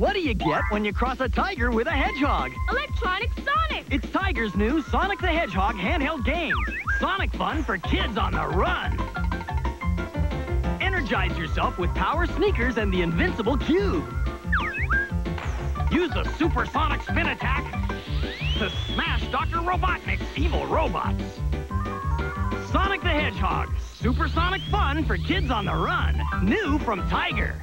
What do you get when you cross a tiger with a hedgehog? Electronic Sonic! It's Tiger's new Sonic the Hedgehog handheld game. Sonic fun for kids on the run. Energize yourself with power sneakers and the invincible cube. Use the supersonic spin attack to smash Dr. Robotnik's evil robots. Sonic the Hedgehog, supersonic fun for kids on the run. New from Tiger.